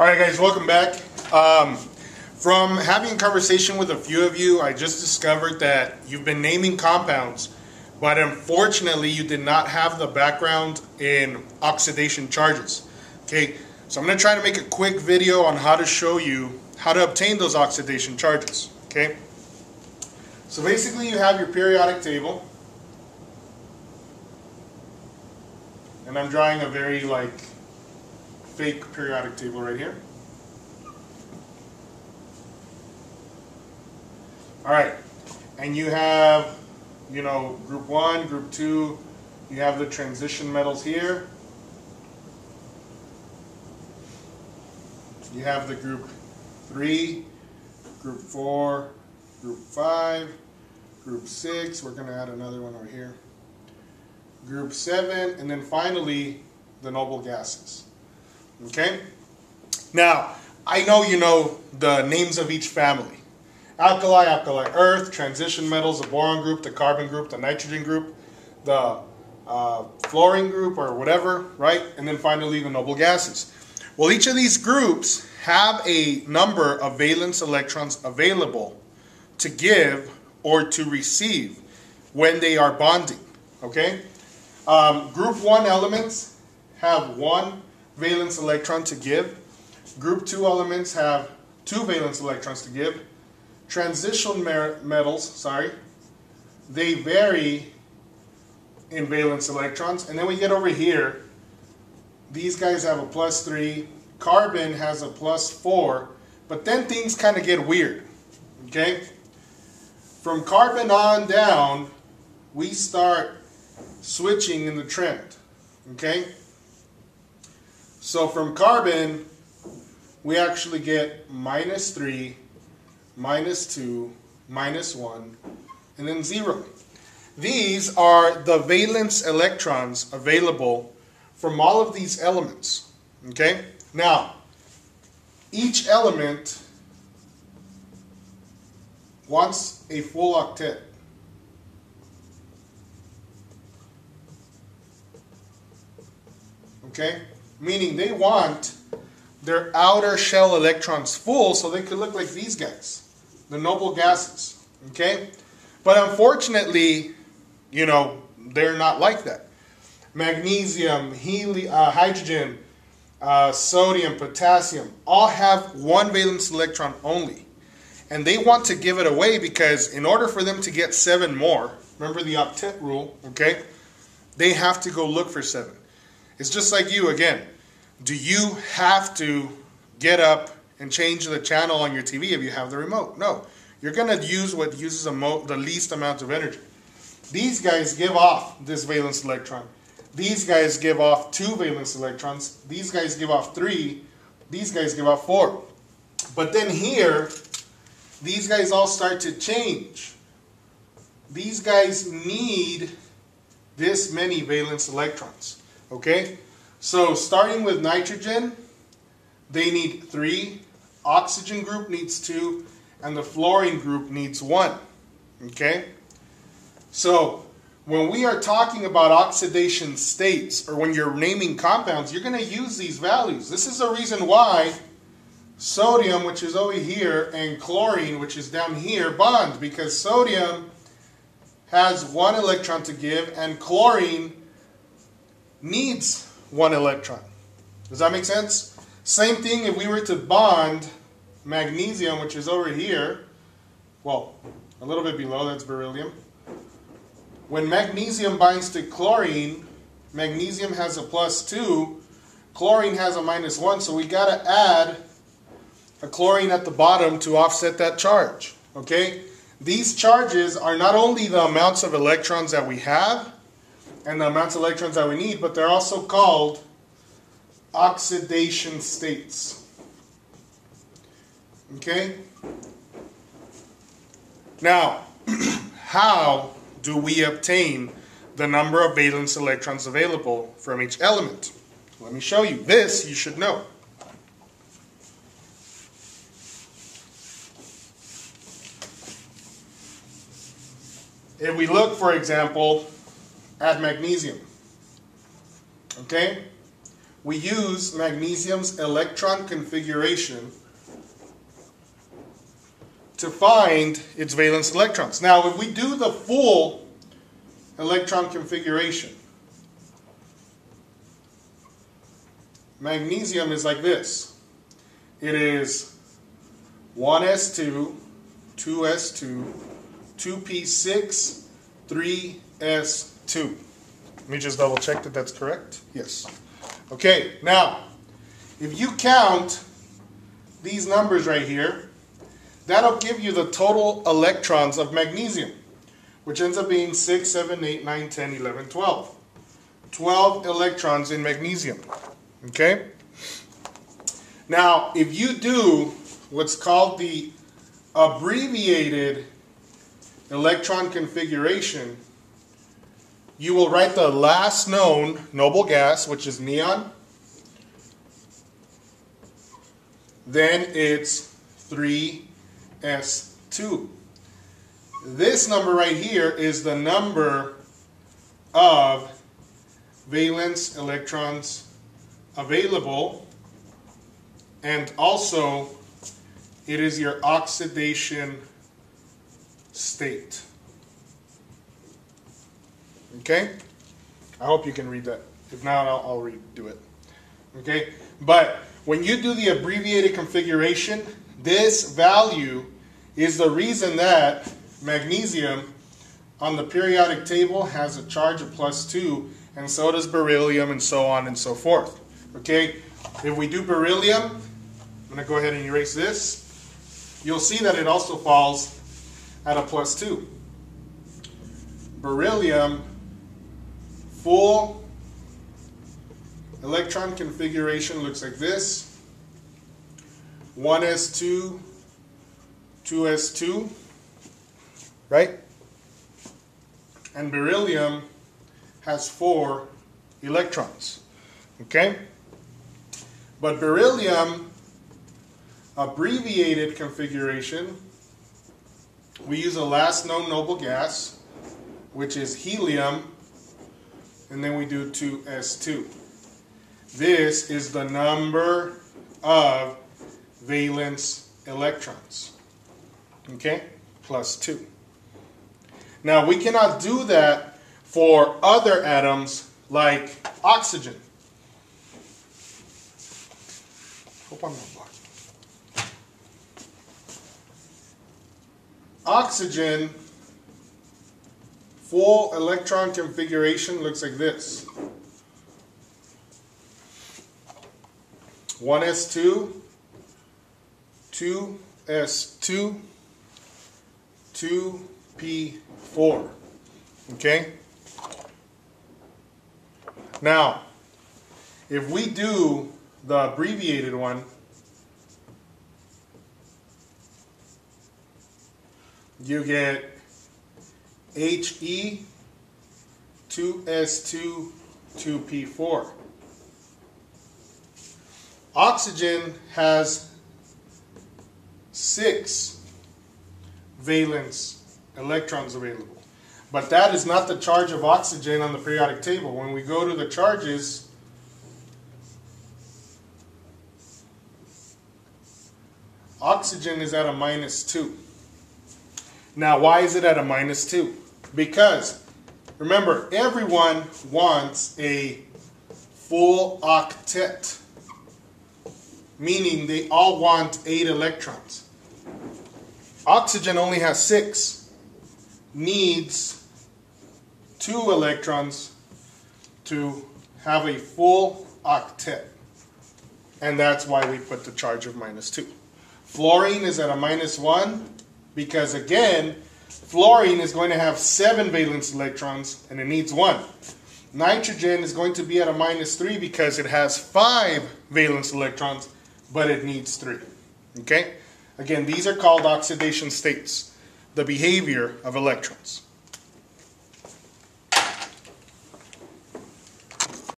All right, guys, welcome back. Um, from having a conversation with a few of you, I just discovered that you've been naming compounds, but unfortunately, you did not have the background in oxidation charges. Okay, so I'm going to try to make a quick video on how to show you how to obtain those oxidation charges. Okay, so basically, you have your periodic table, and I'm drawing a very like fake periodic table right here. All right, and you have, you know, group one, group two, you have the transition metals here. You have the group three, group four, group five, group six, we're gonna add another one over here. Group seven, and then finally, the noble gases. Okay? Now, I know you know the names of each family. Alkali, alkali earth, transition metals, the boron group, the carbon group, the nitrogen group, the uh, fluorine group or whatever, right? And then finally the noble gases. Well, each of these groups have a number of valence electrons available to give or to receive when they are bonding, okay? Um, group 1 elements have one valence electron to give. Group 2 elements have two valence electrons to give. Transition metals, sorry, they vary in valence electrons. And then we get over here, these guys have a plus 3, carbon has a plus 4, but then things kind of get weird, okay? From carbon on down, we start switching in the trend, okay? So from carbon, we actually get minus 3, minus 2, minus 1, and then 0. These are the valence electrons available from all of these elements. Okay? Now, each element wants a full octet. Okay? Meaning they want their outer shell electrons full so they could look like these guys, the noble gases. Okay? But unfortunately, you know, they're not like that. Magnesium, heli- uh, hydrogen, uh, sodium, potassium all have one valence electron only. And they want to give it away because in order for them to get seven more, remember the octet rule, okay? They have to go look for seven. It's just like you again. Do you have to get up and change the channel on your TV if you have the remote? No. You're going to use what uses the least amount of energy. These guys give off this valence electron. These guys give off two valence electrons. These guys give off three. These guys give off four. But then here, these guys all start to change. These guys need this many valence electrons. Okay? So starting with nitrogen, they need three, oxygen group needs two, and the fluorine group needs one. Okay? So when we are talking about oxidation states, or when you're naming compounds, you're going to use these values. This is the reason why sodium, which is over here, and chlorine, which is down here, bond, because sodium has one electron to give, and chlorine needs one electron. Does that make sense? Same thing if we were to bond magnesium, which is over here, well, a little bit below, that's beryllium. When magnesium binds to chlorine, magnesium has a plus 2, chlorine has a minus 1, so we got to add a chlorine at the bottom to offset that charge. Okay? These charges are not only the amounts of electrons that we have, and the amounts of electrons that we need, but they're also called oxidation states. Okay? Now, how do we obtain the number of valence electrons available from each element? Let me show you. This you should know. If we look, for example, add magnesium. Okay? we use magnesium's electron configuration to find its valence electrons. Now, if we do the full electron configuration, magnesium is like this. It is 1s2, 2s2, 2p6, 3s2. Let me just double check that that's correct. Yes. Okay, now, if you count these numbers right here, that'll give you the total electrons of magnesium, which ends up being 6, 7, 8, 9, 10, 11, 12. 12 electrons in magnesium. Okay? Now, if you do what's called the abbreviated electron configuration, you will write the last known noble gas, which is neon. Then it's 3s2. This number right here is the number of valence electrons available and also it is your oxidation state. Okay? I hope you can read that. If not, I'll, I'll redo it. Okay? But when you do the abbreviated configuration, this value is the reason that magnesium on the periodic table has a charge of plus 2, and so does beryllium, and so on and so forth. Okay? If we do beryllium, I'm going to go ahead and erase this. You'll see that it also falls at a plus 2. Beryllium full electron configuration looks like this. 1s2, 2s2, right? And beryllium has four electrons, okay? But beryllium abbreviated configuration, we use a last known noble gas, which is helium and then we do 2s2. This is the number of valence electrons. Okay? Plus 2. Now, we cannot do that for other atoms like oxygen. Hope I'm not blocked. Oxygen full electron configuration looks like this. 1s2, 2s2, 2p4. Okay? Now, if we do the abbreviated one, you get HE 2S2 2P4. Oxygen has six valence electrons available. But that is not the charge of oxygen on the periodic table. When we go to the charges, oxygen is at a minus 2. Now, why is it at a minus 2? Because, remember, everyone wants a full octet, meaning they all want 8 electrons. Oxygen only has 6, needs 2 electrons to have a full octet. And that's why we put the charge of minus 2. Fluorine is at a minus 1 because again, fluorine is going to have seven valence electrons and it needs one. Nitrogen is going to be at a minus three because it has five valence electrons, but it needs three. Okay? Again, these are called oxidation states, the behavior of electrons.